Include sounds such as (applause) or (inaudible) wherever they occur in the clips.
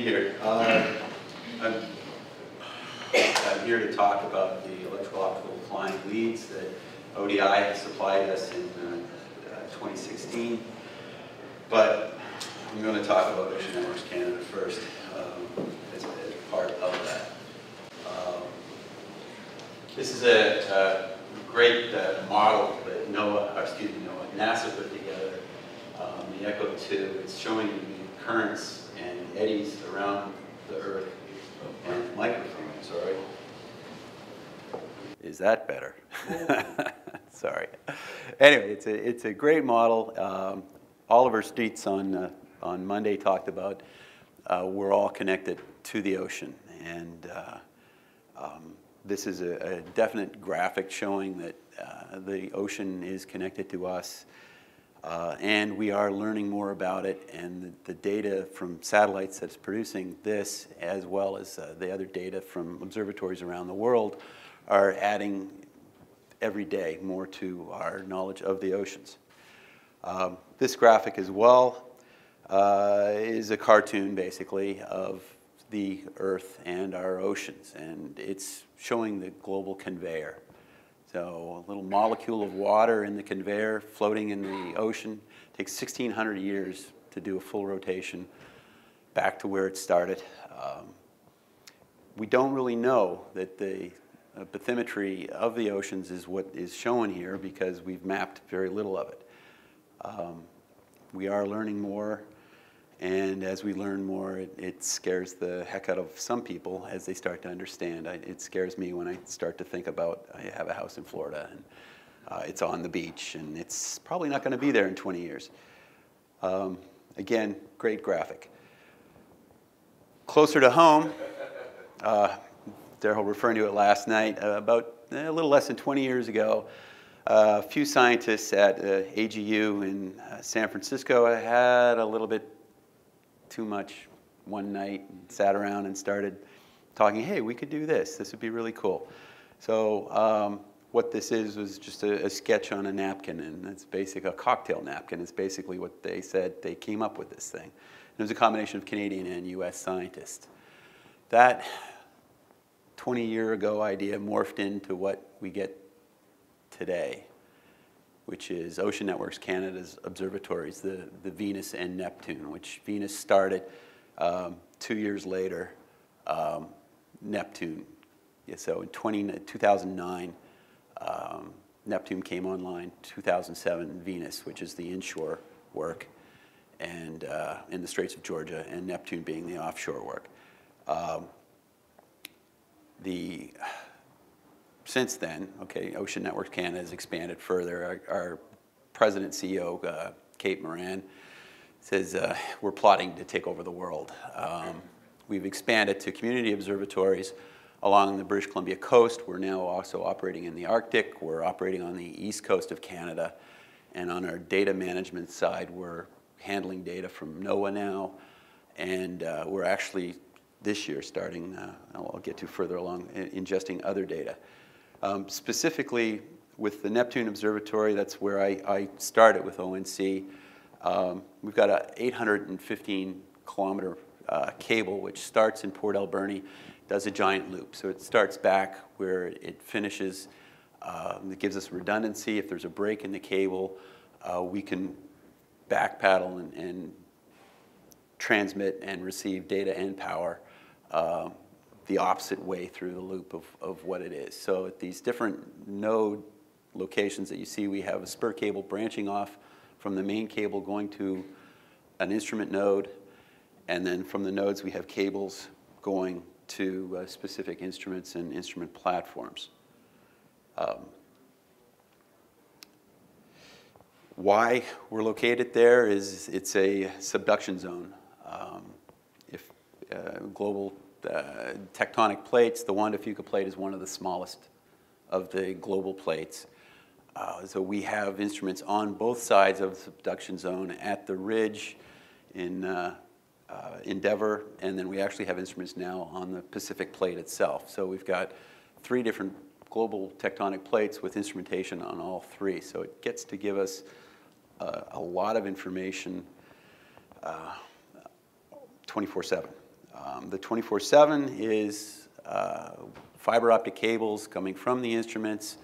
here. Uh, I'm, I'm here to talk about the electrical optical flying leads that ODI has supplied us in uh, uh, 2016. But I'm going to talk about Ocean Networks Canada first um, as, as, part of that. Um, this is a, a great uh, model that NOAA, or excuse me, NOAA, NASA put together, um, the ECCO2. It's showing the currents eddies around the Earth and microphone, sorry. Is that better? (laughs) sorry. Anyway, it's a, it's a great model. Um, Oliver Steitz on, uh, on Monday talked about uh, we're all connected to the ocean. And uh, um, this is a, a, definite graphic showing that uh, the ocean is connected to us. Uh, and we are learning more about it, and the, the, data from satellites that's producing this, as well as uh, the other data from observatories around the world, are adding every day more to our knowledge of the oceans. Um, this graphic as well uh, is a cartoon, basically, of the Earth and our oceans, and it's showing the global conveyor. So a little molecule of water in the conveyor floating in the ocean takes 1,600 years to do a full rotation back to where it started. Um, we don't really know that the uh, bathymetry of the oceans is what is shown here because we've mapped very little of it. Um, we are learning more and as we learn more, it, it, scares the heck out of some people as they start to understand. I, it scares me when I start to think about I have a house in Florida and uh, it's on the beach and it's probably not going to be there in 20 years. Um, again, great graphic. Closer to home, uh, Daryl referring to it last night, uh, about eh, a little less than 20 years ago, uh, a few scientists at uh, AGU in uh, San Francisco had a little bit too much one night and sat around and started talking, hey, we could do this. This would be really cool. So um, what this is was just a, a, sketch on a napkin, and it's basically a cocktail napkin. It's basically what they said they came up with this thing. And it was a combination of Canadian and U.S. scientists. That 20 year ago idea morphed into what we get today which is Ocean Networks Canada's observatories, the, the Venus and Neptune, which Venus started um, two years later, um, Neptune. Yeah, so in 20, 2009, um, Neptune came online, 2007, Venus, which is the inshore work, and uh, in the Straits of Georgia, and Neptune being the offshore work. Um, the since then, okay, Ocean Networks Canada has expanded further. Our, our president CEO, uh, Kate Moran, says uh, we're plotting to take over the world. Um, we've expanded to community observatories along the British Columbia coast. We're now also operating in the Arctic. We're operating on the east coast of Canada. And on our data management side, we're handling data from NOAA now. And uh, we're actually this year starting, uh, I'll get to further along, ingesting other data. Um, specifically with the Neptune Observatory, that's where I, I started with ONC. Um, we've got an 815 kilometer uh, cable which starts in Port Alberni, does a giant loop. So it starts back where it finishes. Um, it gives us redundancy. If there's a break in the cable, uh, we can back paddle and, and, transmit and receive data and power uh, the opposite way through the loop of, of what it is. So at these different node locations that you see, we have a spur cable branching off from the main cable going to an instrument node, and then from the nodes we have cables going to uh, specific instruments and instrument platforms. Um, why we're located there is it's a subduction zone. Um, if uh, global uh, tectonic plates. The Juan de Fuca plate is one of the smallest of the global plates. Uh, so we have instruments on both sides of the subduction zone at the ridge in uh, uh, Endeavour, and then we actually have instruments now on the Pacific plate itself. So we've got three different global tectonic plates with instrumentation on all three. So it gets to give us uh, a lot of information 24-7. Um, The 24/7 is uh, fiber optic cables coming from the instruments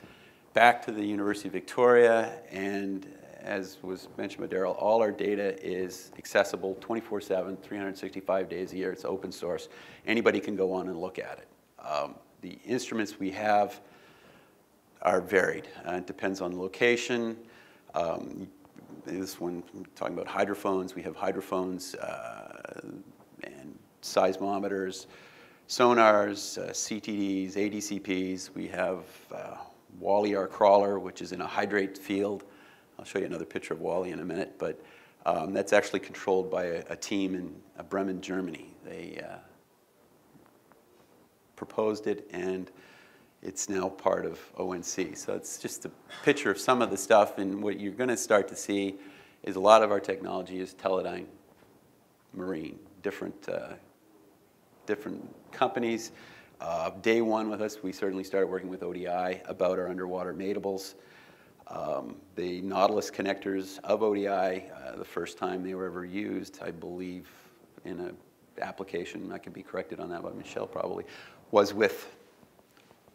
back to the University of Victoria, and as was mentioned by Daryl, all our data is accessible 24/7, 365 days a year. It's open source. Anybody can go on and look at it. Um, The instruments we have are varied. Uh, It depends on location. Um, This one, I'm talking about hydrophones, we have hydrophones uh, seismometers, sonars, uh, CTDs, ADCPs. We have uh, Wally, our crawler, which is in a hydrate field. I'll show you another picture of Wally in a minute, but um, that's actually controlled by a, a team in uh, Bremen, Germany. They uh, proposed it, and it's now part of ONC. So it's just a picture of some of the stuff, and what you're going to start to see is a lot of our technology is Teledyne Marine, different, uh, different companies. Uh, day one with us, we certainly started working with ODI about our underwater mateables. Um, the Nautilus connectors of ODI, uh, the first time they were ever used, I believe, in an application, I could be corrected on that by Michelle probably, was with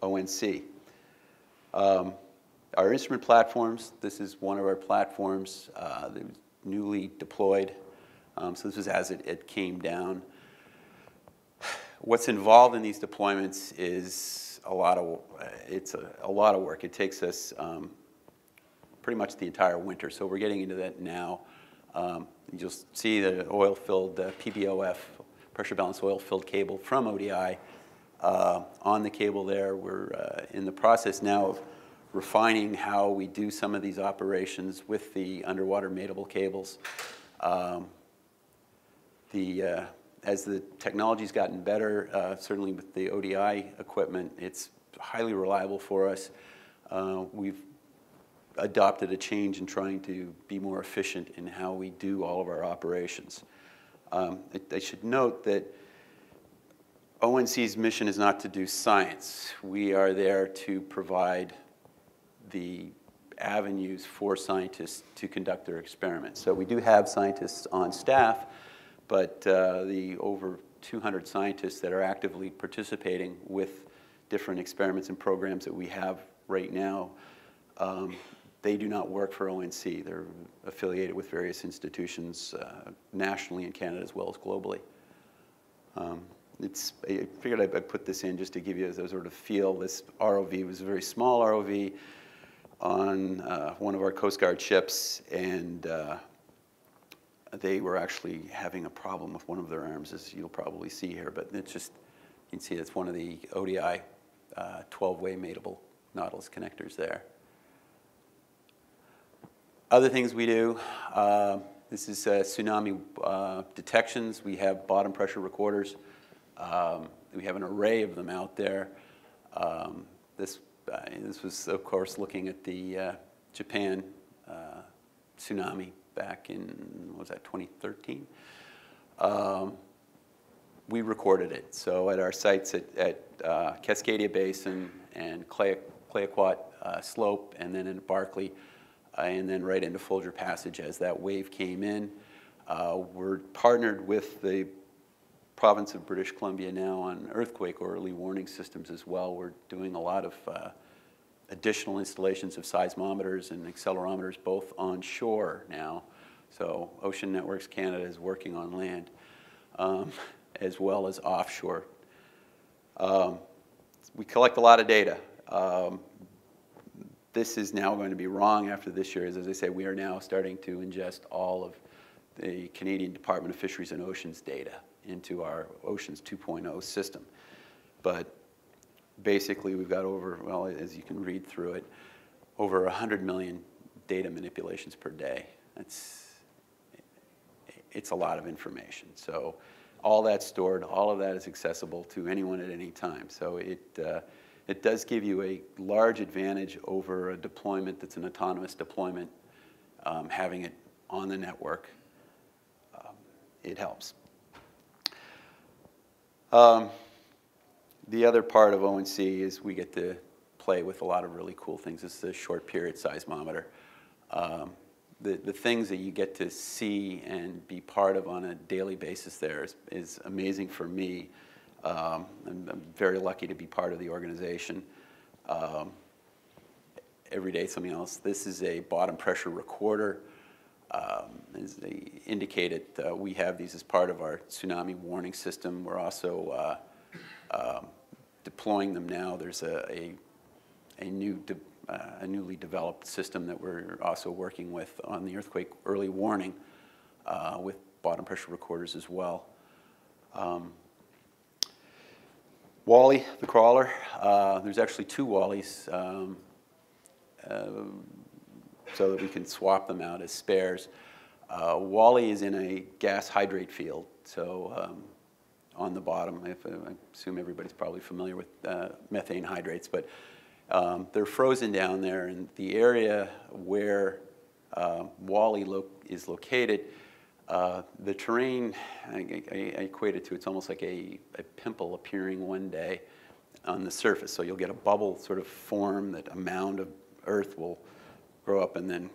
ONC. Um, our instrument platforms, this is one of our platforms uh, that was newly deployed. Um, so this is as it, it came down. What's involved in these deployments is a lot of, it's a, a lot of work. It takes us um, pretty much the entire winter. So we're getting into that now. Um, you'll see the oil-filled uh, PBOF, pressure balanced oil-filled cable from ODI uh, on the cable there. We're uh, in the process now of refining how we do some of these operations with the underwater mateable cables. Um, the, uh, as the technology's gotten better, uh, certainly with the ODI equipment, it's highly reliable for us. Uh, we've adopted a change in trying to be more efficient in how we do all of our operations. Um, I, I should note that ONC's mission is not to do science. We are there to provide the avenues for scientists to conduct their experiments. So we do have scientists on staff, but uh, the over 200 scientists that are actively participating with different experiments and programs that we have right now, um, they do not work for ONC. They're affiliated with various institutions uh, nationally in Canada as well as globally. Um, it's, I figured I'd, put this in just to give you a sort of feel. This ROV was a very small ROV on uh, one of our Coast Guard ships, and uh, they were actually having a problem with one of their arms, as you'll probably see here. But it's just, you can see it's one of the ODI 12-way uh, mateable Nautilus connectors there. Other things we do, uh, this is uh, tsunami uh, detections. We have bottom pressure recorders. Um, we have an array of them out there. Um, this, uh, this was, of course, looking at the uh, Japan tsunami back in, was that, 2013? Um, we recorded it. So at our sites at, at uh, Cascadia Basin and Clay, Clayoquot uh, Slope, and then in Barkley, uh, and then right into Folger Passage as that wave came in. we're partnered with the province of British Columbia now on earthquake or early warning systems as well. We're doing a lot of uh, additional installations of seismometers and accelerometers both on shore now. So Ocean Networks Canada is working on land um, as well as offshore. Um, we collect a lot of data. Um, this is now going to be wrong after this year. As, as I say, we are now starting to ingest all of the Canadian Department of Fisheries and Oceans data into our Oceans 2.0 system. But basically, we've got over, well, as you can read through it, over 100 million data manipulations per day. That's, it's a lot of information. So all that's stored, all of that is accessible to anyone at any time. So it, uh, it does give you a large advantage over a deployment that's an autonomous deployment, um, having it on the network. Um, it helps. Um, the other part of ONC is we get to play with a lot of really cool things. Is a short period seismometer. Um, the, the things that you get to see and be part of on a daily basis there is, is amazing for me. Um, I'm, I'm, very lucky to be part of the organization. Um, every day something else. This is a bottom pressure recorder. Um, as they indicated, uh, we have these as part of our tsunami warning system. We're also uh, um, deploying them now. There's a, a, a new uh, a newly developed system that we're also working with on the earthquake early warning uh, with bottom pressure recorders as well. Um, Wally, the crawler, uh, there's actually two Wallys um, uh, so that we can swap them out as spares. Uh, Wally is in a gas hydrate field, so um, on the bottom, if, I assume everybody's probably familiar with uh, methane hydrates, but um, they're frozen down there, and the area where uh, Wally lo is located, uh, the terrain, I, I, I, equate it to, it's almost like a, a, pimple appearing one day on the surface. So you'll get a bubble sort of form that a mound of earth will grow up and then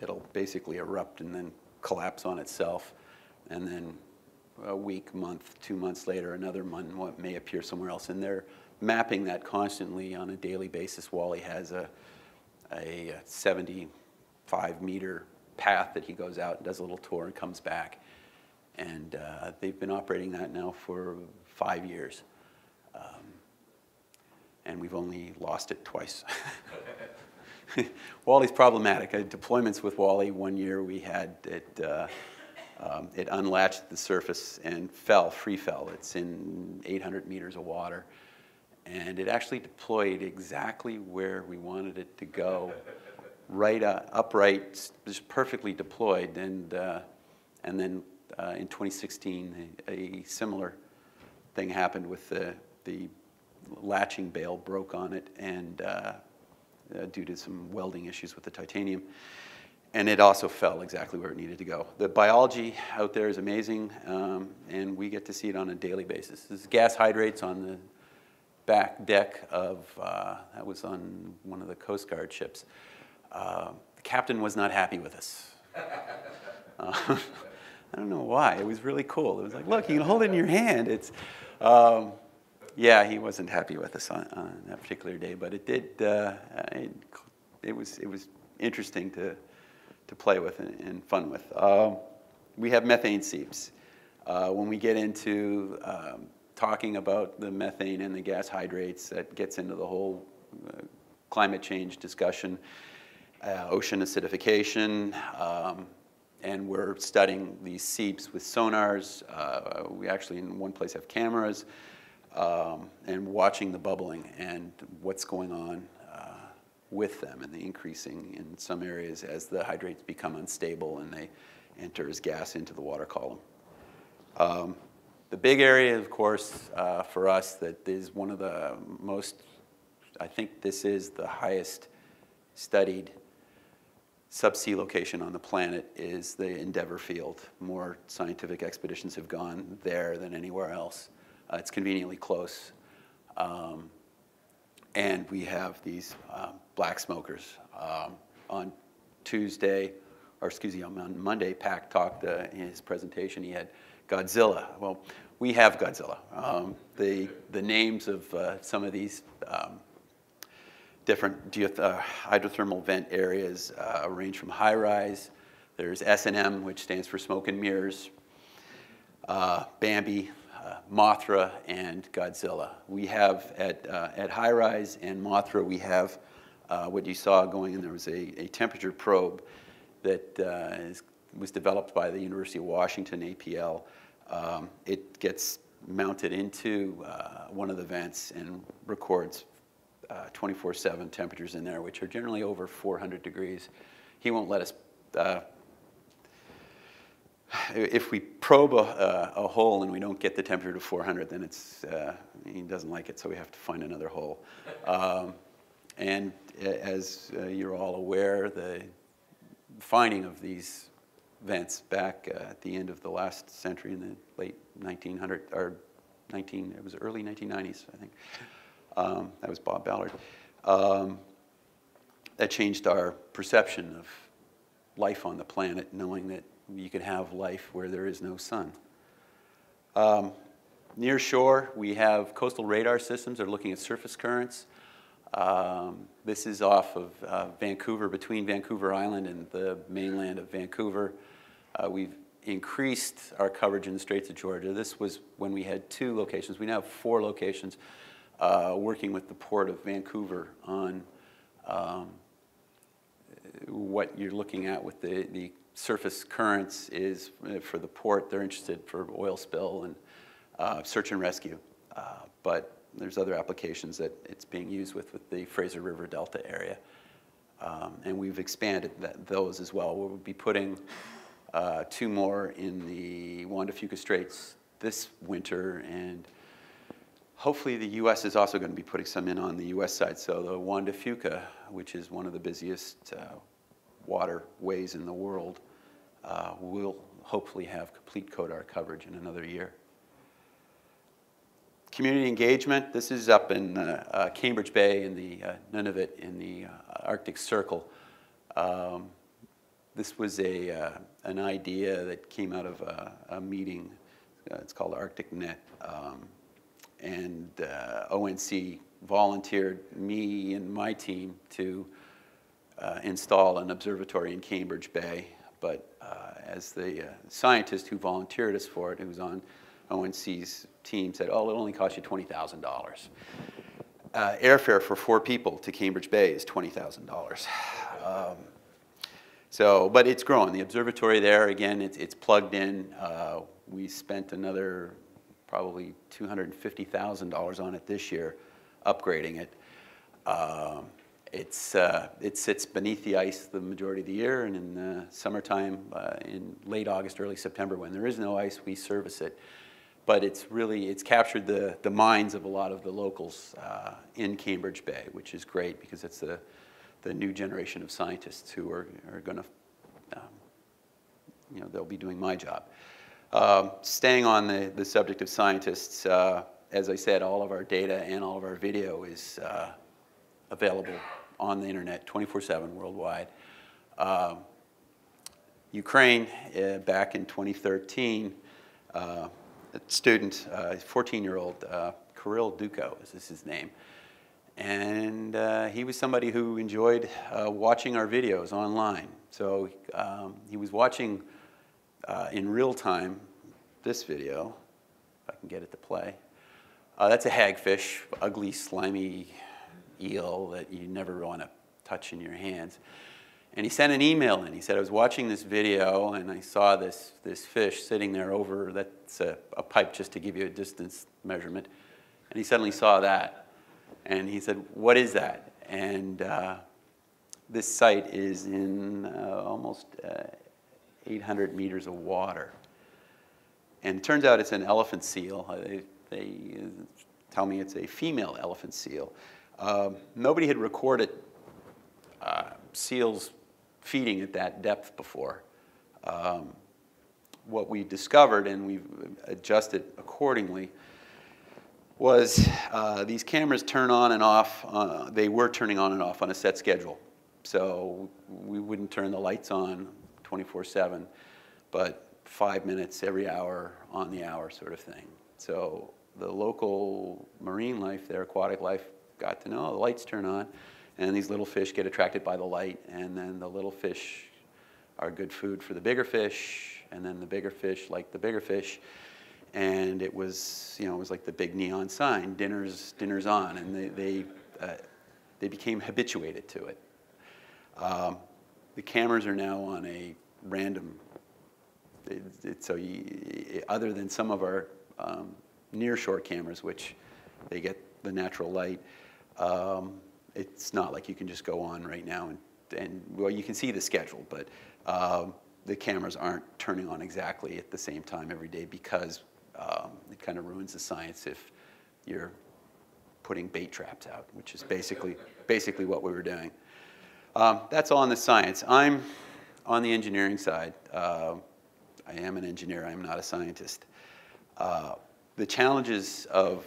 it'll basically erupt and then collapse on itself. And then a week, month, two months later, another one may appear somewhere else. And they're mapping that constantly on a daily basis. Wally has a, a 75 meter path that he goes out and does a little tour and comes back. And uh, they've been operating that now for five years. Um, and we've only lost it twice. (laughs) Wally's problematic. Uh, deployments with Wally, one year we had it, uh, um, it unlatched the surface and fell, free fell. It's in 800 meters of water and it actually deployed exactly where we wanted it to go, right uh, upright, just perfectly deployed. And uh, and then uh, in 2016, a, a, similar thing happened with the the latching bail broke on it, and uh, uh, due to some welding issues with the titanium. And it also fell exactly where it needed to go. The biology out there is amazing, um, and we get to see it on a daily basis. There's gas hydrates on the back deck of, uh, that was on one of the Coast Guard ships. Uh, the captain was not happy with us. (laughs) Uh, I don't know why. It was really cool. It was like, look, you can hold it in your hand. It's, um, yeah, he wasn't happy with us on, on that particular day, but it did. Uh, it, it, was it was interesting to to play with and, and fun with. Um, we have methane seeps. Uh, when we get into um, talking about the methane and the gas hydrates that gets into the whole uh, climate change discussion, uh, ocean acidification, um, and we're studying these seeps with sonars. Uh, we actually, in one place, have cameras, um, and watching the bubbling and what's going on with them and the increasing in some areas as the hydrates become unstable and they enter as gas into the water column. Um, the big area, of course, uh, for us that is one of the most, I think this is the highest studied subsea location on the planet is the Endeavour field. More scientific expeditions have gone there than anywhere else. Uh, it's conveniently close. Um, and we have these uh, black smokers. Um, on Tuesday, or excuse me, on Monday, Pack talked uh, in his presentation, he had Godzilla. Well, we have Godzilla. Um, the, the names of uh, some of these um, different uh, hydrothermal vent areas uh, range from high rise. There's S&M, which stands for smoke and mirrors, uh, Bambi, uh, Mothra, and Godzilla. We have at, at high rise and Mothra, we have what you saw going in there was a, a temperature probe that is, was developed by the University of Washington, APL, um, it gets mounted into uh, one of the vents and records 24-7 uh, temperatures in there, which are generally over 400 degrees. He won't let us, uh, if we probe a, a, hole and we don't get the temperature to 400, then it's, uh, he doesn't like it, so we have to find another hole. Um, and as uh, you're all aware, the finding of these vents back uh, at the end of the last century in the late 1900 or 19 it was early 1990s I think um, that was Bob Ballard um, that changed our perception of life on the planet, knowing that you could have life where there is no sun. Um, near shore, we have coastal radar systems that are looking at surface currents. Um, this is off of uh, Vancouver, between Vancouver Island and the mainland of Vancouver. Uh, we've increased our coverage in the Straits of Georgia. This was when we had two locations. We now have four locations uh, working with the Port of Vancouver on um, what you're looking at with the, the surface currents is uh, for the port, they're interested for oil spill and uh, search and rescue. Uh, but there's other applications that it's being used with with the Fraser River Delta area. Um, and we've expanded that, those as well. We'll be putting uh, two more in the Juan de Fuca Straits this winter, and hopefully the U.S. is also going to be putting some in on the U.S. side. So the Juan de Fuca, which is one of the busiest uh, waterways in the world, uh, will hopefully have complete CODAR coverage in another year. Community engagement, this is up in uh, uh, Cambridge Bay in the uh, Nunavut in the uh, Arctic Circle. Um, this was a, uh, an idea that came out of a, a meeting. Uh, it's called Arctic Net. Um, and ONC volunteered me and my team to install an observatory in Cambridge Bay. But as the scientist who volunteered us for it, who was on ONC's team said, oh, it'll only cost you $20,000. Uh, airfare for four people to Cambridge Bay is $20,000. Um, so, but it's growing. The observatory there, again, it's, it's plugged in. Uh, we spent another probably $250,000 on it this year, upgrading it. Um, it's, uh, it sits beneath the ice the majority of the year, and in the summertime, uh, in late August, early September, when there is no ice, we service it but it's really, it's captured the, the minds of a lot of the locals uh, in Cambridge Bay, which is great because it's the, the new generation of scientists who are, are going to, um, you know, they'll be doing my job. Um, staying on the, the subject of scientists, uh, as I said, all of our data and all of our video is uh, available on the internet 24-7 worldwide. Um, Ukraine, uh, back in 2013, uh, student, 14-year-old uh, Kirill Dudko, is his name. And uh, he was somebody who enjoyed uh, watching our videos online. So um, he was watching uh, in real time this video, if I can get it to play. Uh, that's a hagfish, ugly, slimy eel that you never want to touch in your hands. And he sent an email in. He said, I was watching this video and I saw this, this fish sitting there over, that's a, a pipe just to give you a distance measurement. And he suddenly saw that. And he said, what is that? And uh, this site is in uh, almost uh, 800 meters of water. And it turns out it's an elephant seal. Uh, they, they tell me it's a female elephant seal. Um, nobody had recorded uh, seals feeding at that depth before. Um, what we discovered, and we've adjusted accordingly, was uh, these cameras turn on and off. Uh, they were turning on and off on a set schedule. So we wouldn't turn the lights on 24-7, but five minutes every hour on the hour sort of thing. So the local marine life, their aquatic life, got to know the lights turn on and these little fish get attracted by the light, and then the little fish are good food for the bigger fish, and then the bigger fish like the bigger fish. And it was, you know, it was like the big neon sign, dinner's, dinner's on, and they, they, uh, they became habituated to it. Um, the cameras are now on a random, it, it, so you, other than some of our um, near shore cameras, which they get the natural light, um, it's not like you can just go on right now and, and well, you can see the schedule, but um, the cameras aren't turning on exactly at the same time every day because um, it kind of ruins the science if you're putting bait traps out, which is basically, basically what we were doing. Um, that's all on the science. I'm on the engineering side. Uh, I am an engineer, I am not a scientist. Uh, the challenges of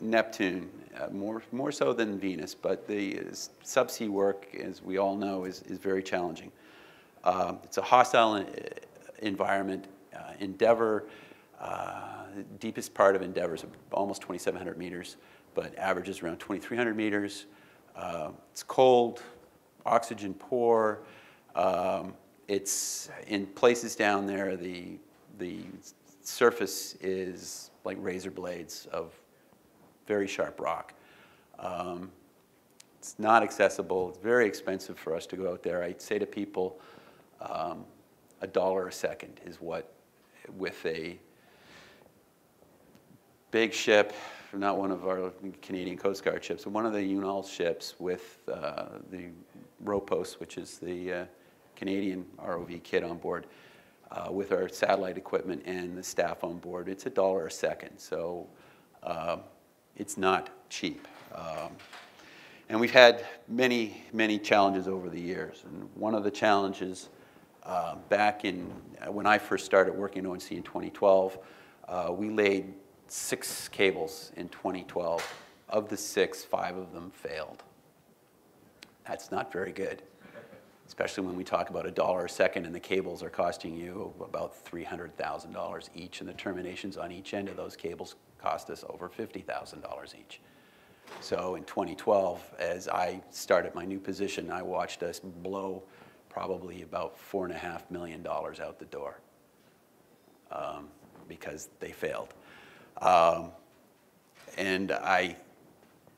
Neptune, uh, more, more so than Venus, but the uh, subsea work, as we all know, is, is very challenging. Um, It's a hostile uh, environment. Uh, Endeavor, uh, the deepest part of Endeavor is almost 2,700 meters, but averages around 2,300 meters. Uh, It's cold, oxygen poor. Um, It's, in places down there, the, the surface is like razor blades of very sharp rock. Um, It's not accessible, it's very expensive for us to go out there. I say to people, um, a dollar a second is what, with a big ship, not one of our Canadian Coast Guard ships, but one of the UNOLS ships with uh, the ROPOS, which is the uh, Canadian ROV kit on board, uh, with our satellite equipment and the staff on board, it's a dollar a second. So uh, it's not cheap. Um, and we've had many, many challenges over the years. And one of the challenges uh, back in, when I first started working at ONC in 2012, uh, we laid six cables in 2012. Of the six, five of them failed. That's not very good, especially when we talk about a dollar a second and the cables are costing you about $300,000 each, and the terminations on each end of those cables cost us over $50,000 each. So in 2012, as I started my new position, I watched us blow probably about four and a half million dollars out the door um, because they failed. Um, and I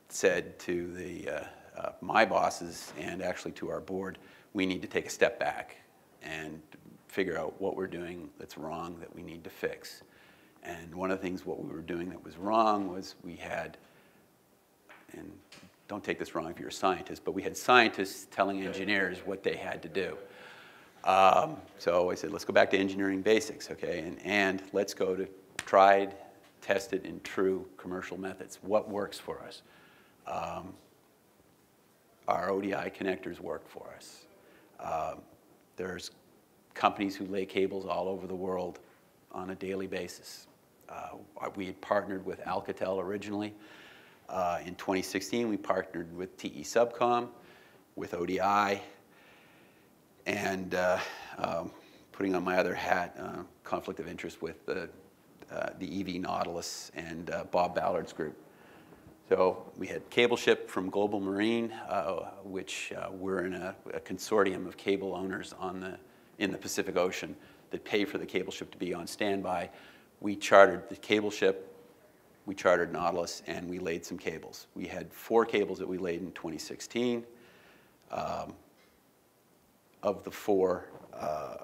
said to the, uh, uh, my bosses and actually to our board, we need to take a step back and figure out what we're doing that's wrong that we need to fix. And one of the things what we were doing that was wrong was we had, and don't take this wrong if you're a scientist, but we had scientists telling engineers what they had to do. Um, so I said, let's go back to engineering basics, okay? And, and let's go to tried, tested, and true commercial methods. What works for us? Um, our ODI connectors work for us. Um, there's companies who lay cables all over the world on a daily basis. Uh, we had partnered with Alcatel originally. Uh, in 2016, we partnered with TE Subcom, with ODI, and uh, um, putting on my other hat, conflict of interest with the, the EV Nautilus and Bob Ballard's group. So we had cable ship from Global Marine, uh, which uh, we're in a, a, consortium of cable owners on the, in the Pacific Ocean that pay for the cable ship to be on standby. We chartered the cable ship, we chartered Nautilus, and we laid some cables. We had four cables that we laid in 2016. Um, of the four, uh,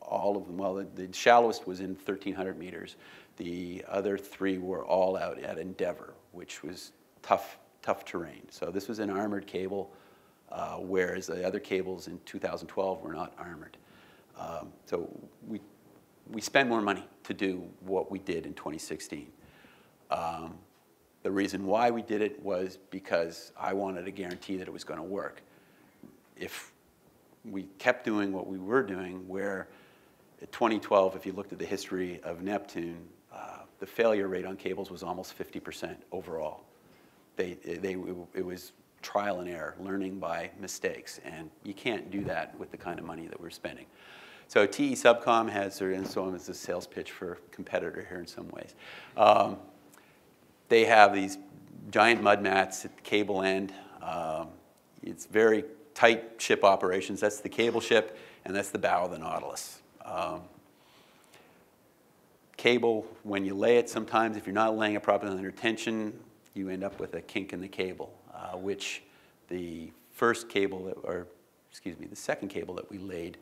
all of them, well, the, the shallowest was in 1,300 meters. The other three were all out at Endeavor, which was tough, tough terrain. So this was an armored cable, uh, whereas the other cables in 2012 were not armored. Um, so we, we spent more money to do what we did in 2016. Um, the reason why we did it was because I wanted a guarantee that it was going to work. If we kept doing what we were doing, where in 2012, if you looked at the history of Neptune, uh, the failure rate on cables was almost 50% overall. They, they, it was trial and error, learning by mistakes, and you can't do that with the kind of money that we're spending. So TE Subcom has, so on as a sales pitch for competitor here in some ways. Um, they have these giant mud mats at the cable end. Um, it's very tight ship operations. That's the cable ship, and that's the bow of the Nautilus. Um, cable, when you lay it sometimes, if you're not laying it properly under tension, you end up with a kink in the cable, uh, which the first cable, that, or excuse me, the second cable that we laid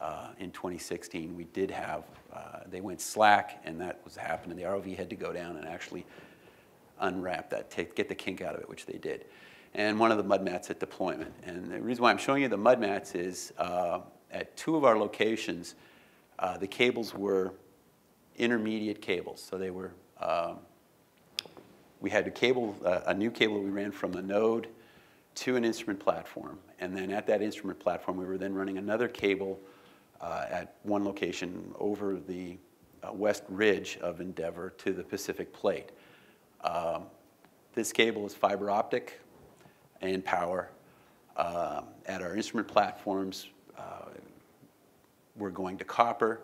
uh, in 2016, we did have, uh, they went slack, and that was happening. The ROV had to go down and actually unwrap that, take, get the kink out of it, which they did and one of the mud mats at deployment. And the reason why I'm showing you the mud mats is uh, at two of our locations, uh, the cables were intermediate cables. So they were, um, we had a cable, uh, a new cable we ran from a node to an instrument platform. And then at that instrument platform, we were then running another cable uh, at one location over the uh, west ridge of Endeavor to the Pacific Plate. Um, this cable is fiber optic and power. Uh, at our instrument platforms, uh, were going to copper.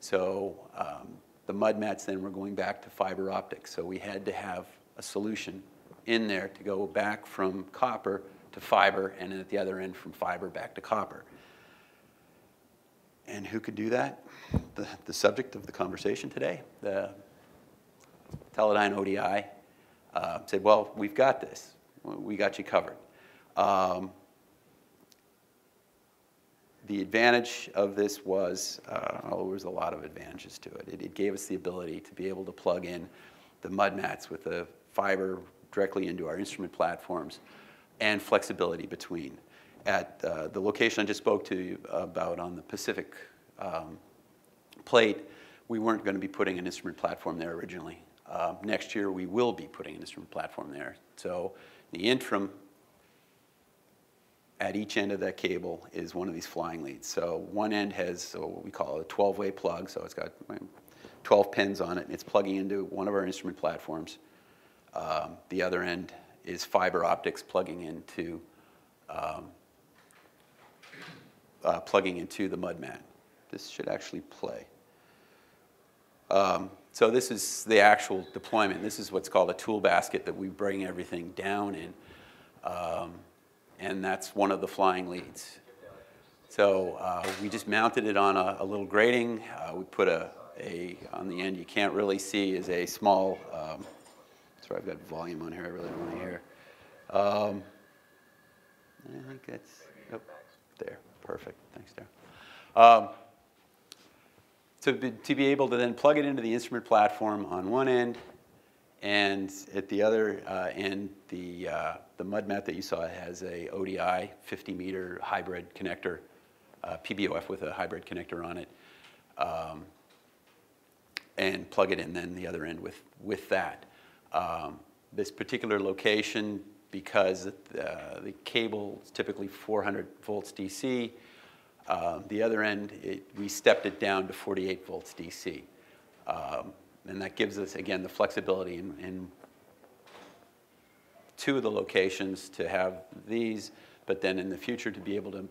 So um, the mud mats then were going back to fiber optic. So we had to have a solution in there to go back from copper to fiber, and then at the other end from fiber back to copper. And who could do that? The, the subject of the conversation today, the Teledyne ODI, uh, said, well, we've got this. We got you covered. Um, the advantage of this was, uh, oh, there was a lot of advantages to it. it. It gave us the ability to be able to plug in the mud mats with the fiber directly into our instrument platforms and flexibility between. At uh, the location I just spoke to you about on the Pacific um, plate, we weren't going to be putting an instrument platform there originally. Uh, next year, we will be putting an instrument platform there. So the interim at each end of that cable is one of these flying leads. So one end has so what we call a 12-way plug, so it's got 12 pins on it, and it's plugging into one of our instrument platforms. Um, the other end is fiber optics plugging into um, uh, plugging into the mud mat. This should actually play. Um, so this is the actual deployment. This is what's called a tool basket that we bring everything down in. Um, and that's one of the flying leads. So uh, we just mounted it on a, a little grating. Uh, we put a, a, on the end you can't really see is a small, um, sorry I've got volume on here I really don't want to hear. Um, I think that's, oh, there, perfect, thanks Darren. Um, to be, to be able to then plug it into the instrument platform on one end and at the other uh, end, the, uh, the mud mat that you saw has a ODI 50 meter hybrid connector, uh, PBOF with a hybrid connector on it. Um, and plug it in then the other end with, with that. Um, this particular location, because uh, the cable is typically 400 volts DC, uh, the other end, it, we stepped it down to 48 volts DC. Um, and that gives us, again, the flexibility in, in two of the locations to have these, but then in the future to be able to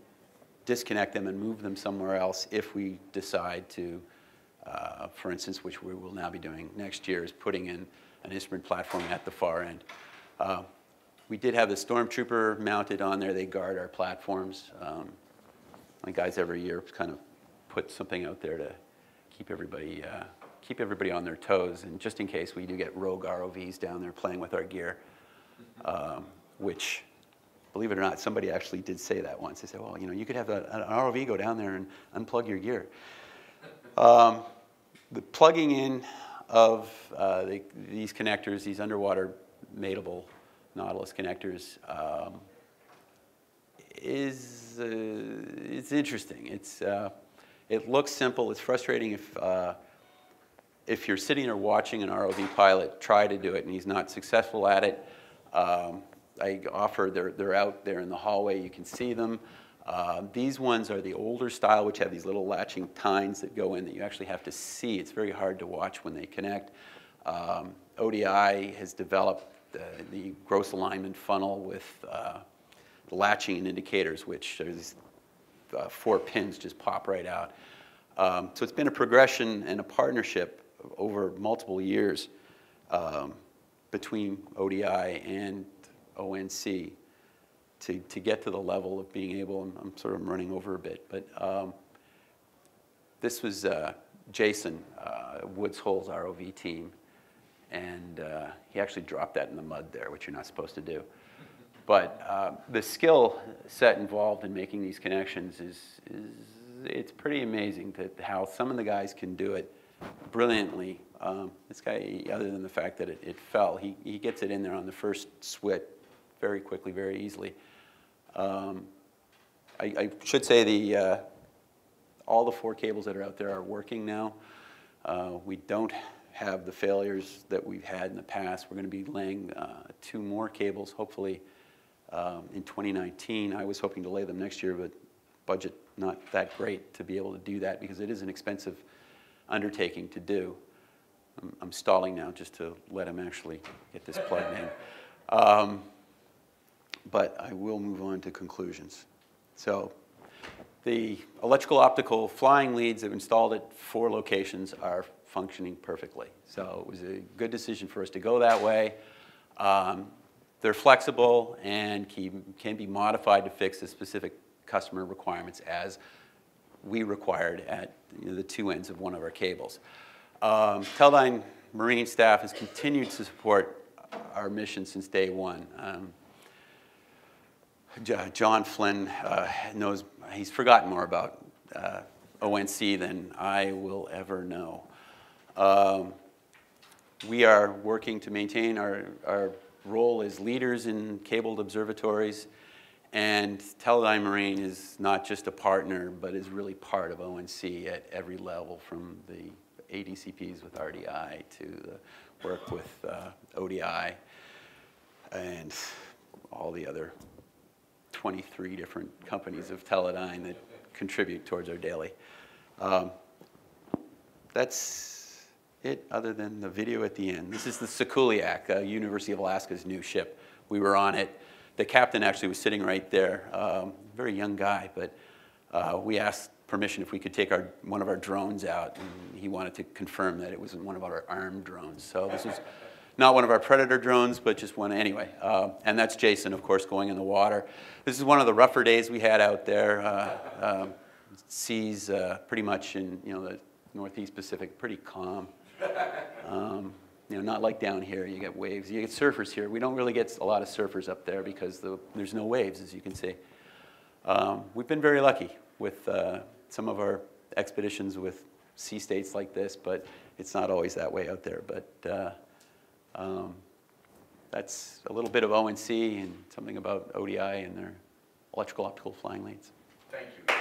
disconnect them and move them somewhere else if we decide to, uh, for instance, which we will now be doing next year, is putting in an instrument platform at the far end. Uh, we did have the Stormtrooper mounted on there. They guard our platforms. Um, my guys every year kind of put something out there to keep everybody uh, keep everybody on their toes, and just in case we do get rogue ROVs down there playing with our gear, um, which, believe it or not, somebody actually did say that once. They said, well, you know, you could have a, an ROV go down there and unplug your gear. Um, the plugging in of uh, the, these connectors, these underwater mateable Nautilus connectors, um, is uh, it's interesting. It's uh, it looks simple. It's frustrating if uh, if you're sitting there watching an ROV pilot try to do it and he's not successful at it, um, I offer, they're, they're out there in the hallway, you can see them. Uh, these ones are the older style, which have these little latching tines that go in that you actually have to see. It's very hard to watch when they connect. Um, ODI has developed the, the, gross alignment funnel with uh, latching and indicators, which there's uh, four pins just pop right out. Um, so it's been a progression and a partnership over multiple years um, between ODI and ONC to, to get to the level of being able, and I'm sort of running over a bit, but um, this was uh, Jason uh, Woods Hole's ROV team, and uh, he actually dropped that in the mud there, which you're not supposed to do. But uh, the skill set involved in making these connections is, is it's pretty amazing to how some of the guys can do it brilliantly. Um, this guy, other than the fact that it, it, fell, he, he gets it in there on the first swit very quickly, very easily. Um, I, I, should say the, uh, all the four cables that are out there are working now. Uh, we don't have the failures that we've had in the past. We're going to be laying uh, two more cables, hopefully um, in 2019. I was hoping to lay them next year, but budget not that great to be able to do that because it is an expensive undertaking to do. I'm, I'm, stalling now just to let him actually get this plugged in. Um, but I will move on to conclusions. So the electrical optical flying leads that we installed at four locations are functioning perfectly. So it was a good decision for us to go that way. Um, they're flexible and can, can be modified to fix the specific customer requirements as we required at you know, the two ends of one of our cables. Um, Marine staff has continued to support our mission since day one. Um, John Flynn uh, knows, he's forgotten more about uh, ONC than I will ever know. Um, we are working to maintain our, our role as leaders in cabled observatories, and Teledyne Marine is not just a partner, but is really part of ONC at every level, from the ADCPs with RDI to the work with uh, ODI and all the other 23 different companies of Teledyne that contribute towards our daily. Um, that's it, other than the video at the end. This is the Sikuliaq, uh, University of Alaska's new ship. We were on it. The captain actually was sitting right there, um, very young guy, but uh, we asked permission if we could take our, one of our drones out, and he wanted to confirm that it wasn't one of our armed drones. So this was not one of our Predator drones, but just one anyway. Uh, and that's Jason, of course, going in the water. This is one of the rougher days we had out there. Uh, um, seas uh, pretty much in you know the Northeast Pacific, pretty calm. Um, you know, not like down here. You get waves. You get surfers here. We don't really get a lot of surfers up there because the, there's no waves, as you can see. Um, we've been very lucky with uh, some of our expeditions with sea states like this, but it's not always that way out there. But uh, um, that's a little bit of ONC and something about ODI and their electrical optical flying leads. Thank you.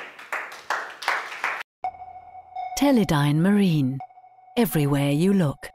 Teledyne Marine. Everywhere you look.